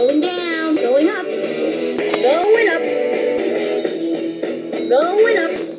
Going down. Going up. Going up. Going up.